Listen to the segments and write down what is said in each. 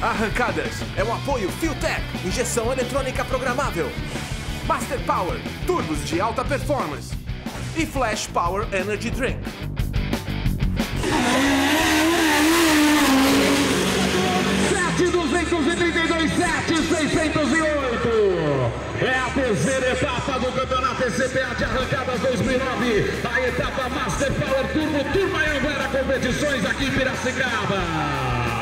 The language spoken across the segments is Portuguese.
Arrancadas é um apoio Fueltech, injeção eletrônica programável. Master Power, turbos de alta performance. E Flash Power Energy Drink. 7.232, 7.608. É a terceira etapa do Campeonato ECPA de Arrancadas 2009. A etapa Master Power Turbo Turma Anguera Competições aqui em Piracicaba.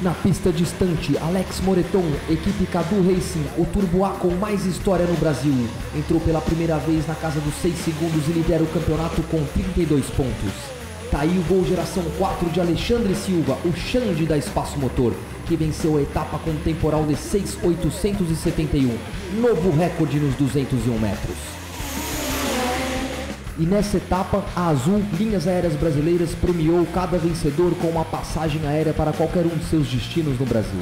Na pista distante, Alex Moreton, equipe Cadu Racing, o Turbo A com mais história no Brasil. Entrou pela primeira vez na casa dos 6 segundos e lidera o campeonato com 32 pontos. Tá aí o gol geração 4 de Alexandre Silva, o Xande da Espaço Motor, que venceu a etapa com um temporal de 6,871, novo recorde nos 201 metros. E nessa etapa, a Azul Linhas Aéreas Brasileiras premiou cada vencedor com uma passagem aérea para qualquer um de seus destinos no Brasil.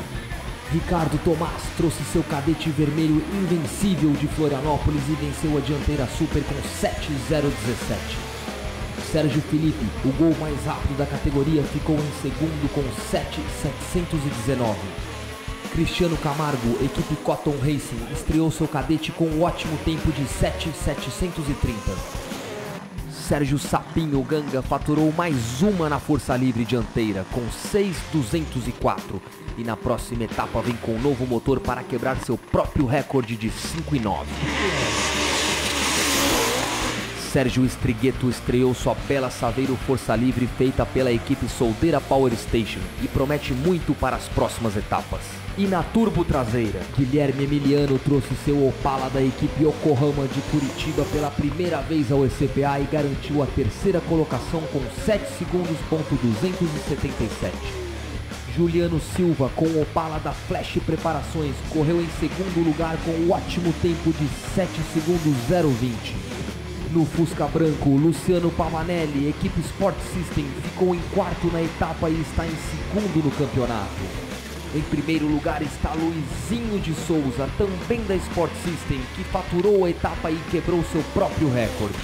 Ricardo Tomás trouxe seu cadete vermelho invencível de Florianópolis e venceu a dianteira Super com 7,017. Sérgio Felipe, o gol mais rápido da categoria, ficou em segundo com 7,719. Cristiano Camargo, equipe Cotton Racing, estreou seu cadete com um ótimo tempo de 7,730. Sérgio Sapinho Ganga faturou mais uma na força livre dianteira, com 6,204. E na próxima etapa vem com um novo motor para quebrar seu próprio recorde de 5,9. Sérgio Estrigueto estreou sua bela Saveiro Força Livre feita pela equipe Soldeira Power Station e promete muito para as próximas etapas. E na turbo traseira, Guilherme Emiliano trouxe seu Opala da equipe Yokohama de Curitiba pela primeira vez ao ECPA e garantiu a terceira colocação com 7 segundos ponto 277. Juliano Silva com o Opala da Flash Preparações correu em segundo lugar com um ótimo tempo de 7 segundos 020. No Fusca Branco, Luciano Pamanelli, equipe Sport System, ficou em quarto na etapa e está em segundo no campeonato. Em primeiro lugar está Luizinho de Souza, também da Sport System, que faturou a etapa e quebrou seu próprio recorde.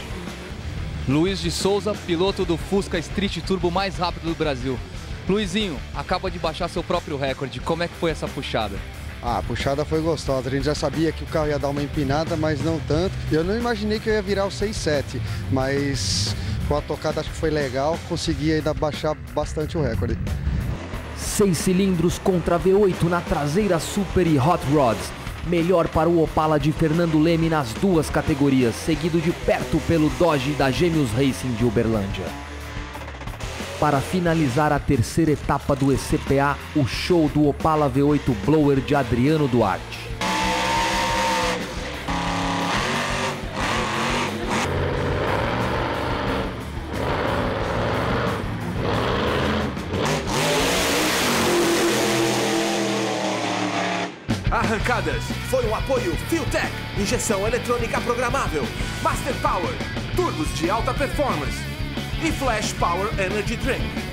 Luiz de Souza, piloto do Fusca Street Turbo mais rápido do Brasil. Luizinho, acaba de baixar seu próprio recorde. Como é que foi essa puxada? Ah, a puxada foi gostosa. A gente já sabia que o carro ia dar uma empinada, mas não tanto. Eu não imaginei que eu ia virar o 6.7, mas com a tocada acho que foi legal. Consegui ainda baixar bastante o recorde. Seis cilindros contra V8 na traseira Super e Hot Rods. Melhor para o Opala de Fernando Leme nas duas categorias, seguido de perto pelo Dodge da Gêmeos Racing de Uberlândia. Para finalizar a terceira etapa do ECPA, o show do Opala V8 Blower de Adriano Duarte. Arrancadas foi um apoio Fueltech, injeção eletrônica programável. Master Power, turbos de alta performance. E Flash Power Energy Drink.